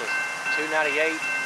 is 298